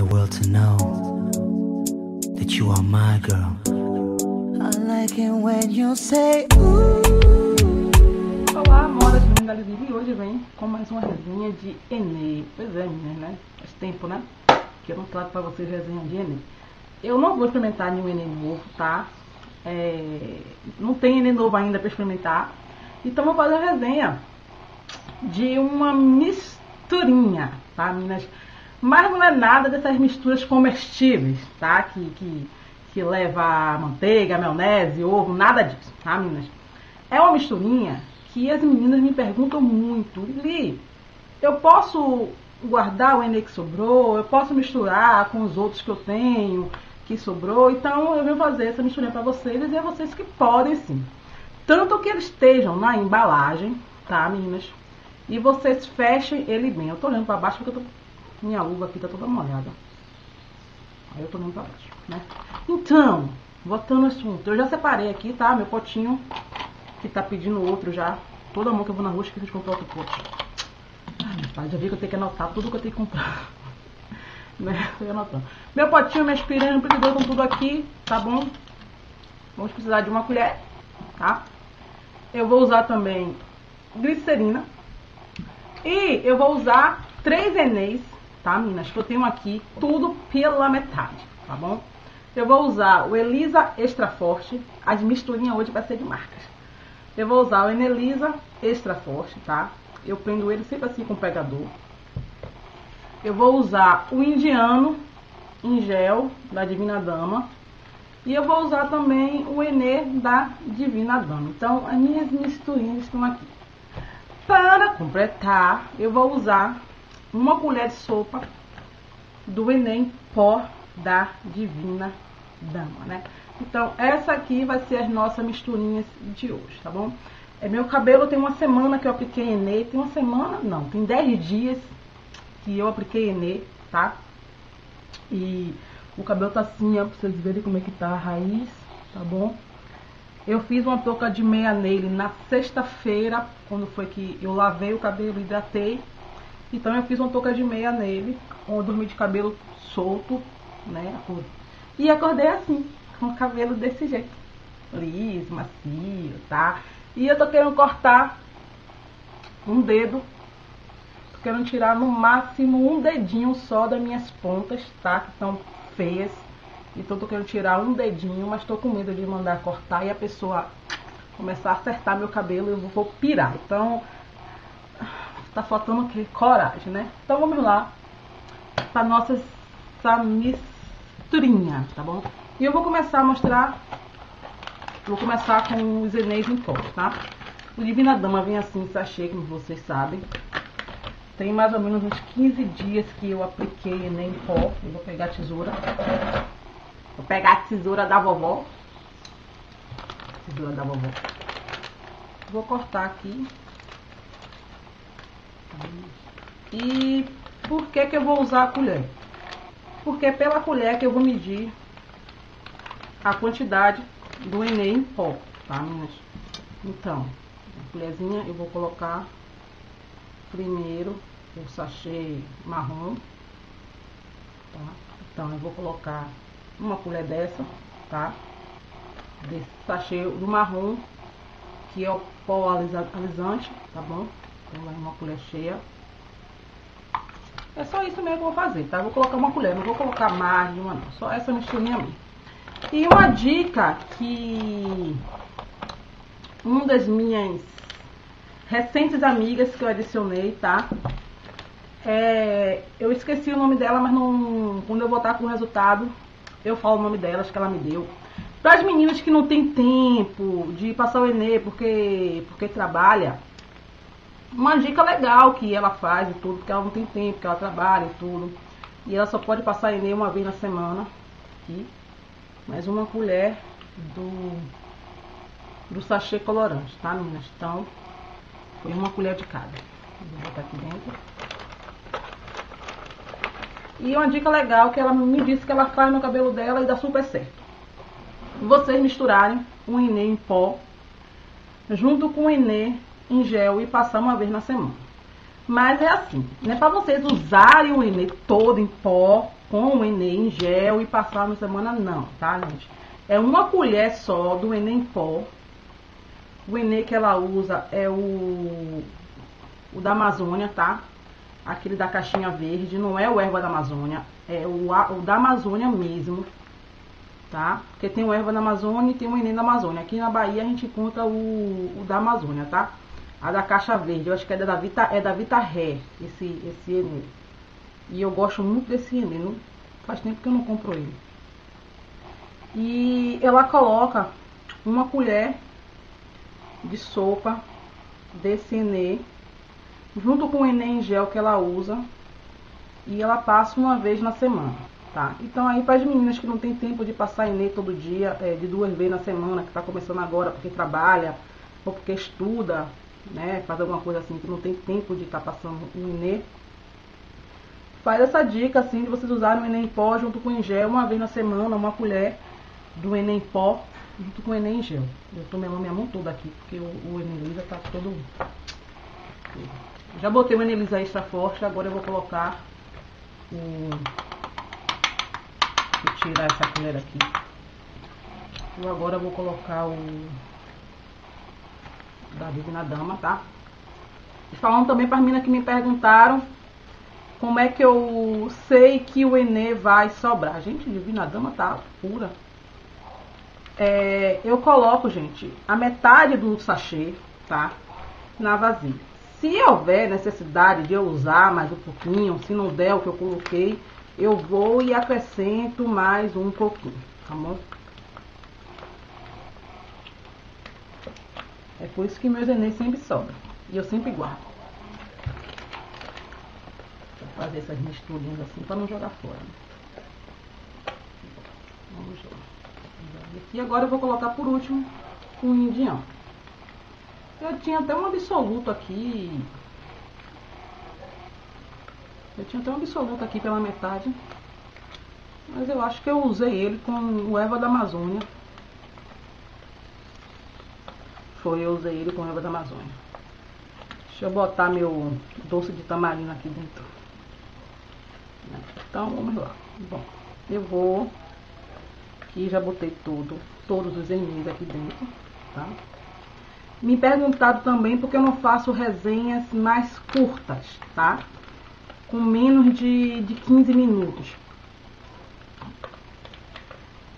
the world to know that you are my girl. I like it when you say ooh. Olá, moras meninas da Livi, e hoje vem com mais uma resenha de Enem. Pois é, meninas, né? Faz tempo, né? Que eu não trago pra vocês resenha de Enem. Eu não vou experimentar nenhum Enem novo, tá? É... Não tem Enem novo ainda pra experimentar. Então vou fazer uma resenha de uma misturinha, tá, meninas? Mas não é nada dessas misturas comestíveis, tá? Que, que, que leva manteiga, maionese, ovo, nada disso, tá, meninas? É uma misturinha que as meninas me perguntam muito. Li, eu posso guardar o Enem que sobrou? Eu posso misturar com os outros que eu tenho, que sobrou? Então eu vim fazer essa misturinha para vocês e a vocês que podem sim. Tanto que eles estejam na embalagem, tá, meninas? E vocês fechem ele bem. Eu tô olhando para baixo porque tô... minha luva aqui tá toda molhada. Aí eu tô olhando para baixo, né? Então, voltando ao assunto. Eu já separei aqui, tá? Meu potinho que tá pedindo outro já. Toda mão que eu vou na rua, esqueci de comprar outro pote. Ai, pai, já vi que eu tenho que anotar tudo que eu tenho que comprar. né? Tô anotando. Meu potinho, minhas piranhas, amplificador com tudo aqui, tá bom? Vamos precisar de uma colher, tá? Eu vou usar também glicerina. E eu vou usar três enéis, tá, meninas? Eu tenho aqui, tudo pela metade, tá bom? Eu vou usar o Elisa Extra Forte. As misturinhas hoje vai ser de marcas. Eu vou usar o Enelisa Extra Forte, tá? Eu prendo ele sempre assim com pegador. Eu vou usar o Indiano em gel da Divina Dama. E eu vou usar também o Enê da Divina Dama. Então, as minhas misturinhas estão aqui. Para completar, eu vou usar uma colher de sopa do Enem pó da Divina Dama, né? Então, essa aqui vai ser as nossas misturinhas de hoje, tá bom? É, meu cabelo tem uma semana que eu apliquei Enê. Tem uma semana? Não, tem 10 dias que eu apliquei Enê, tá? E o cabelo tá assim, ó, pra vocês verem como é que tá a raiz, tá bom? Eu fiz uma touca de meia nele na sexta-feira, quando foi que eu lavei o cabelo, hidratei. Então eu fiz uma touca de meia nele, eu dormi de cabelo solto, né? E acordei assim, com o cabelo desse jeito. Liso, macio, tá? E eu tô querendo cortar um dedo. Tô querendo tirar no máximo um dedinho só das minhas pontas, tá? Que estão feias. Então tô querendo tirar um dedinho, mas tô com medo de mandar cortar e a pessoa começar a acertar meu cabelo eu vou pirar. Então, tá faltando aqui coragem, né? Então vamos lá para nossa essa misturinha, tá bom? E eu vou começar a mostrar, vou começar com os enéis em pó, tá? O Divina Dama vem assim, sachê, como vocês sabem. Tem mais ou menos uns 15 dias que eu apliquei Enem em pó. Eu vou pegar a tesoura. Vou pegar a tesoura da vovó. Tesoura da vovó. Vou cortar aqui. E por que que eu vou usar a colher? Porque é pela colher que eu vou medir a quantidade do Enem em pó, tá, meninas? Então, a colherzinha eu vou colocar primeiro o sachê marrom, tá? Então, eu vou colocar uma colher dessa, tá? Desse sachê do marrom, que é o pó alisante, tá bom? Vai uma colher cheia. É só isso mesmo que eu vou fazer, tá? Vou colocar uma colher, não vou colocar mais de uma não. Só essa misturinha mesmo. E uma dica que uma das minhas recentes amigas que eu adicionei, tá? É, eu esqueci o nome dela, mas não, quando eu voltar com o resultado, eu falo o nome dela, acho que ela me deu. Para as meninas que não tem tempo de passar o Enem porque, porque trabalha, uma dica legal que ela faz e tudo, porque ela não tem tempo, que ela trabalha e tudo. E ela só pode passar Enem uma vez na semana. Aqui. Mais uma colher do, do sachê colorante, tá meninas? Então, foi uma colher de cada. Vou botar aqui dentro. E uma dica legal que ela me disse que ela faz no cabelo dela e dá super certo. Vocês misturarem o Enê em pó junto com o Enê em gel e passar uma vez na semana. Mas é assim, não é pra vocês usarem o Enê todo em pó, com o Enê em gel e passar na semana, não, tá, gente? É uma colher só do Enê em pó. O Enê que ela usa é o, o da Amazônia, tá? Aquele da caixinha verde, não é o erva da Amazônia, é o, o da Amazônia mesmo, tá? Porque tem o erva da Amazônia e tem o Enê da Amazônia. Aqui na Bahia a gente encontra o, o da Amazônia, tá? A da caixa verde, eu acho que é da Vita, é da Vita Ré, esse, esse Enê. E eu gosto muito desse Enê, não, faz tempo que eu não compro ele. E ela coloca uma colher de sopa desse Enê, junto com o Enê em gel que ela usa, e ela passa uma vez na semana, tá? Então aí para as meninas que não tem tempo de passar Enê todo dia, é, de duas vezes na semana, que está começando agora porque trabalha, ou porque estuda, né, faz alguma coisa assim que não tem tempo de estar tá passando o Enê, faz essa dica assim de vocês usarem o Enê em pó junto com em gel uma vez na semana, uma colher do Enê em pó junto com o Enê em gel. Eu tô melando minha mão toda aqui, porque o, o Enelisa tá todo... Já botei o Enelisa extra forte, agora eu vou colocar o... Vou tirar essa colher aqui. Eu agora vou colocar o da Divina Dama, tá? E falando também para as meninas que me perguntaram como é que eu sei que o Enê vai sobrar. Gente, Divina Dama tá pura. É, eu coloco, gente, a metade do sachê, tá? Na vasilha. Se houver necessidade de eu usar mais um pouquinho, se não der o que eu coloquei, eu vou e acrescento mais um pouquinho, tá bom? É por isso que meus Enê sempre sobram. E eu sempre guardo. Vou fazer essas misturinhas assim para não jogar fora. Vamos lá. E agora eu vou colocar por último o um indião. Eu tinha até um absoluto aqui. Eu tinha até um absoluto aqui pela metade. Mas eu acho que eu usei ele com o erva da Amazônia. Foi, eu ele com erva da Amazônia. Deixa eu botar meu doce de tamarina aqui dentro. Então, vamos lá. Bom, eu vou... Aqui já botei tudo, todos os enis aqui dentro, tá? Me perguntaram também porque eu não faço resenhas mais curtas, tá? Com menos de, de 15 minutos.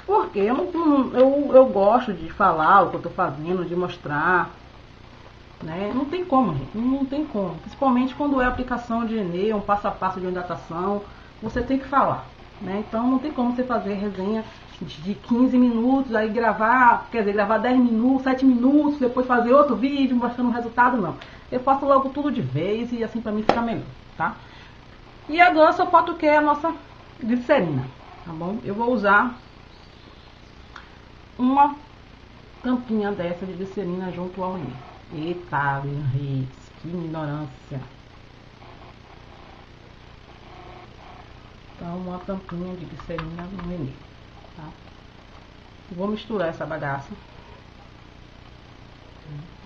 Porque eu, não, eu, eu gosto de falar o que eu estou fazendo, de mostrar. Né? Não tem como, gente. Não tem como. Principalmente quando é aplicação de Enê, um passo a passo de hidratação, você tem que falar. Né? Então não tem como você fazer resenha de 15 minutos, aí gravar, quer dizer, gravar 10 minutos, 7 minutos, depois fazer outro vídeo mostrando o resultado, não. Eu faço logo tudo de vez e assim pra mim fica melhor, tá? E agora só falta o que é a nossa glicerina, tá bom? Eu vou usar uma tampinha dessa de glicerina junto ao Enem. Eita, Reis, que ignorância. Então, uma tampinha de glicerina no Enem, tá? Vou misturar essa bagaça.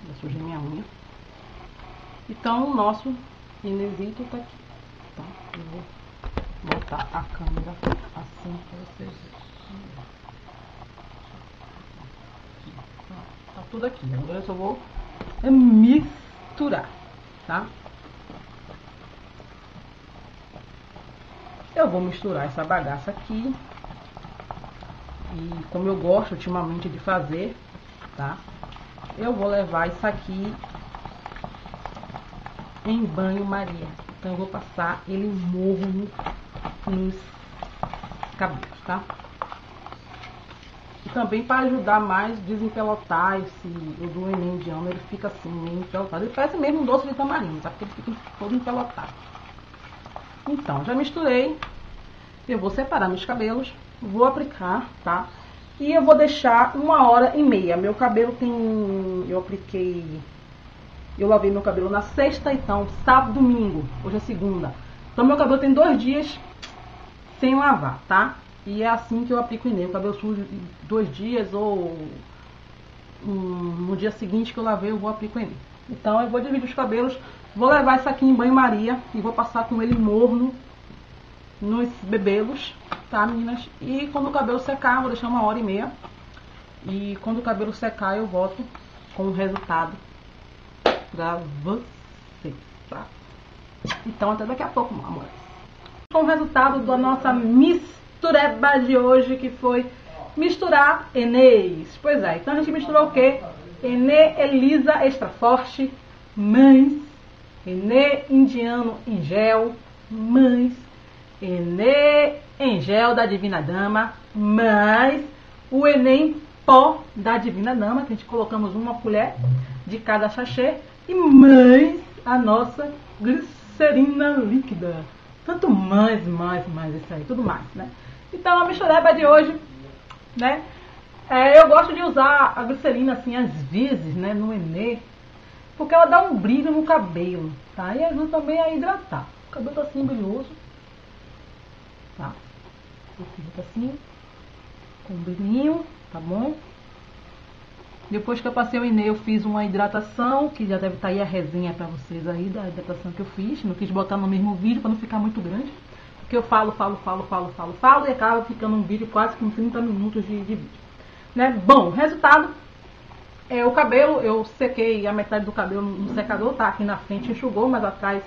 Já sujei minha unha. Então, o nosso Enezito tá aqui, tá? Eu vou botar a câmera assim pra vocês verem. Tá tudo aqui. Agora eu só vou misturar, tá? Eu vou misturar essa bagaça aqui. E como eu gosto ultimamente de fazer, tá? Eu vou levar isso aqui em banho-maria. Então eu vou passar ele morno nos cabelos, tá? Também para ajudar mais desempelotar esse o do Enem indiano, ele fica assim, meio empelotado. Ele parece mesmo um doce de tamarindo, tá? Porque ele fica todo empelotado. Então, já misturei. Eu vou separar meus cabelos, vou aplicar, tá? E eu vou deixar uma hora e meia. Meu cabelo tem... Eu apliquei... Eu lavei meu cabelo na sexta, então, sábado, domingo. Hoje é segunda. Então, meu cabelo tem dois dias sem lavar, tá? E é assim que eu aplico o Enem. O cabelo sujo dois dias ou um, no dia seguinte que eu lavei, eu vou aplicar o Enem. Então eu vou dividir os cabelos, vou levar isso aqui em banho-maria e vou passar com ele morno nos bebelos, tá meninas? E quando o cabelo secar, vou deixar uma hora e meia. E quando o cabelo secar, eu volto com o resultado pra você, tá? Então até daqui a pouco, amor. Com o resultado da nossa mistureba de hoje, que foi misturar Enês. Pois é, então a gente misturou o quê? Enê Elisa Extra Forte, mães, Enê Indiano em gel, mães, Enê em gel da Divina Dama, mais o Enem pó da Divina Dama, que a gente colocamos uma colher de cada sachê, e mais a nossa glicerina líquida. Tanto mais, mais, mais isso aí, tudo mais, né? Então a mistureba de hoje, né? É, eu gosto de usar a glicerina assim às vezes, né, no Enê, porque ela dá um brilho no cabelo, tá? E ajuda também a hidratar. O cabelo tá assim brilhoso, tá? Fica assim, com brilhinho, tá bom? Depois que eu passei o Enê, eu fiz uma hidratação, que já deve estar tá aí a resenha para vocês aí da hidratação que eu fiz. Não quis botar no mesmo vídeo para não ficar muito grande. Porque eu falo, falo, falo, falo, falo, falo e acaba ficando um vídeo quase com 30 minutos de, de vídeo. Né? Bom, resultado, é, o cabelo, eu sequei a metade do cabelo no secador, tá? Aqui na frente enxugou, mas atrás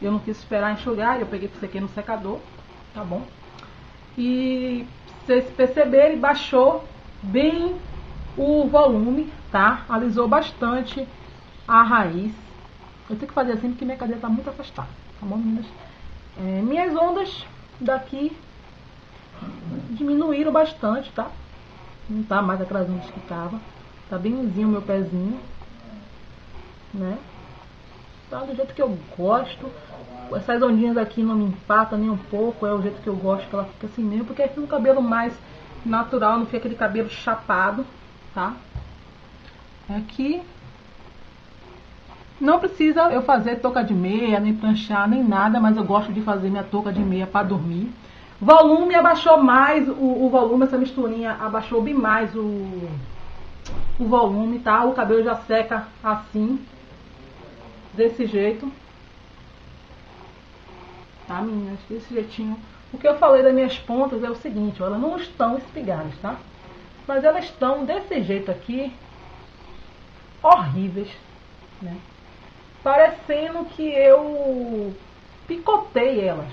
eu não quis esperar enxugar, eu peguei e sequei no secador, tá bom? E vocês perceberem, baixou bem o volume, tá? Alisou bastante a raiz. Eu tenho que fazer assim porque minha cadeira tá muito afastada, tá bom, meninas? É, minhas ondas daqui diminuíram bastante, tá? Não tá mais aquelas ondas que tava. Tá bem lisinho o meu pezinho, né? Tá do jeito que eu gosto. Essas ondinhas aqui não me empatam nem um pouco, é o jeito que eu gosto que ela fica assim mesmo, porque fica um cabelo mais natural, não fica aquele cabelo chapado, tá? Aqui não precisa eu fazer touca de meia, nem planchar, nem nada, mas eu gosto de fazer minha touca de meia para dormir. Volume abaixou mais o, o, volume, essa misturinha abaixou bem mais o, o volume, tá? O cabelo já seca assim, desse jeito. Tá, meninas? Desse jeitinho. O que eu falei das minhas pontas é o seguinte, ó, elas não estão espigadas, tá? Mas elas estão desse jeito aqui, horríveis, né? Parecendo que eu picotei elas,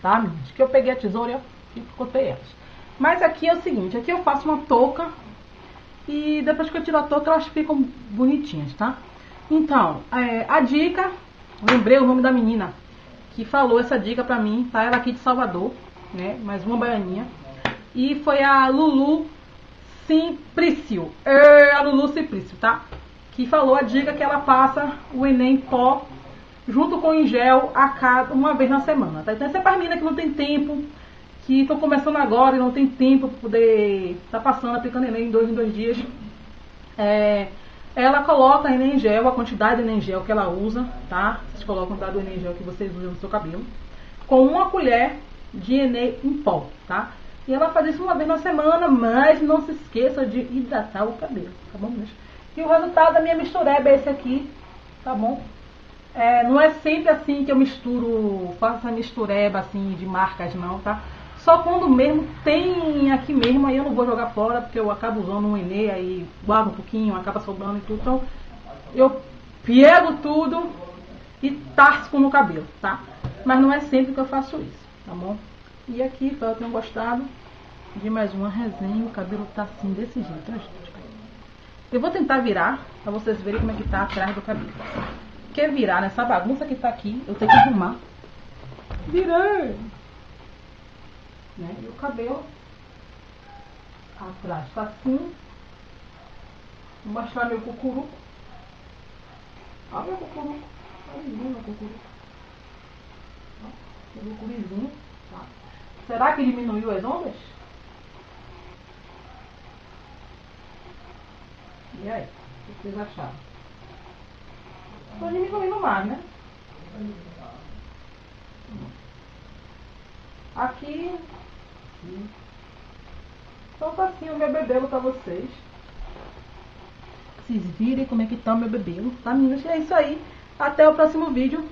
tá, meninas? Que eu peguei a tesoura e picotei elas. Mas aqui é o seguinte, aqui eu faço uma touca e depois que eu tiro a touca elas ficam bonitinhas, tá? Então, é, a dica, lembrei o nome da menina, que falou essa dica pra mim, tá? Ela aqui de Salvador, né? Mais uma baianinha. E foi a Lulu Simplício. É, a Lulu Simplício, tá? Que falou a dica que ela passa o Enem pó junto com o gel a cada, uma vez na semana, tá? Então essa é pra menina que não tem tempo, que estão começando agora e não tem tempo para poder estar tá passando, aplicando Enem em dois em dois dias. É, ela coloca Enem gel, a quantidade de Enem gel que ela usa, tá? Vocês colocam a quantidade do Enem gel que vocês usam no seu cabelo, com uma colher de Enem em pó, tá? E ela faz isso uma vez na semana, mas não se esqueça de hidratar o cabelo, tá bom? E o resultado da minha mistureba é esse aqui, tá bom? É, não é sempre assim que eu misturo, faço essa mistureba assim de marcas não, tá? Só quando mesmo tem aqui mesmo, aí eu não vou jogar fora, porque eu acabo usando um Enê, aí guardo um pouquinho, acaba sobrando e tudo. Então eu pego tudo e tasco no cabelo, tá? Mas não é sempre que eu faço isso, tá bom? E aqui, espero que tenham gostado de mais uma resenha. O cabelo tá assim, desse jeito, né, gente? Eu vou tentar virar, pra vocês verem como é que tá atrás do cabelo. Quer virar nessa bagunça que tá aqui, eu tenho que arrumar. Virei! Né? E o cabelo atrás tá assim. Vou mostrar meu cucuruco. Olha meu cucuruco. Olha meu cucuruco. Meu cucurizinho. Tá? Será que diminuiu as ondas? E aí? O que vocês acharam? Estou diminuindo mais, né? Aqui então tá assim o meu bebelo pra vocês. vocês virem como é que tá o meu bebê, tá meninas? É isso aí. Até o próximo vídeo.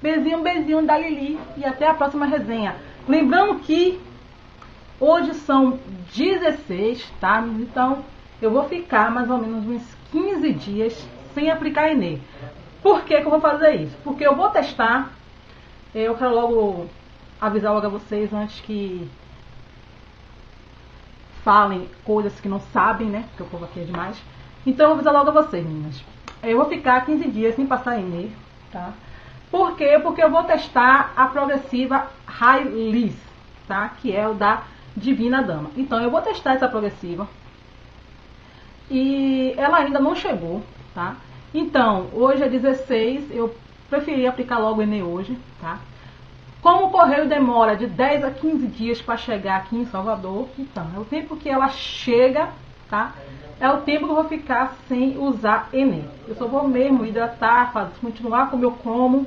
Beijinho, beijinho da Lili e até a próxima resenha. Lembrando que hoje são 16, tá? Então eu vou ficar mais ou menos uns 15 dias sem aplicar Enê. Por que, que eu vou fazer isso? Porque eu vou testar, eu quero logo avisar logo a vocês antes que falem coisas que não sabem, né? Porque o povo aqui é demais. Então eu vou avisar logo a vocês, meninas. Eu vou ficar 15 dias sem passar Enê, tá? Por quê? Porque eu vou testar a progressiva High Liz, tá? Que é o da Divina Dama. Então eu vou testar essa progressiva. E ela ainda não chegou, tá? Então, hoje é 16, eu preferi aplicar logo o Enem hoje, tá? Como o correio demora de 10 a 15 dias para chegar aqui em Salvador, então, é o tempo que ela chega, tá? É o tempo que eu vou ficar sem usar Enem. Eu só vou mesmo hidratar, fazer, continuar como eu como,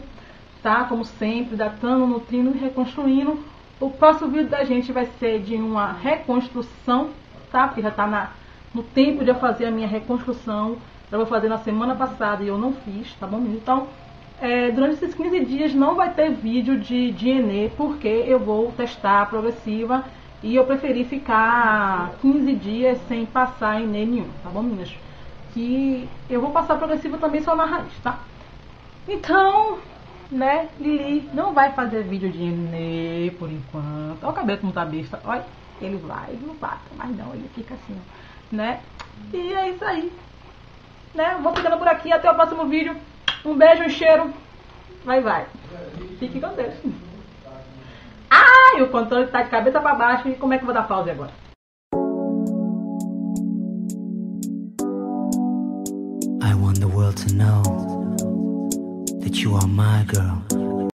tá? Como sempre, hidratando, nutrindo e reconstruindo. O próximo vídeo da gente vai ser de uma reconstrução, tá? Porque já está na no tempo de eu fazer a minha reconstrução. Eu vou fazer na semana passada e eu não fiz, tá bom? Então, é, durante esses 15 dias não vai ter vídeo de DNA, porque eu vou testar a progressiva e eu preferi ficar 15 dias sem passar em nenhum, tá bom, meninas? Que eu vou passar a progressiva também só na raiz, tá? Então, né, Lili não vai fazer vídeo de Enê por enquanto. Olha o cabelo como tá besta. Olha, ele vai, não bata, mas não, ele fica assim, ó né? E é isso aí. Né? Vou ficando por aqui. Até o próximo vídeo. Um beijo, um cheiro. Vai, vai. Fique com Deus. Ai, o controle tá de cabeça para baixo. E como é que eu vou dar pausa agora? I want the world to know that you are my girl.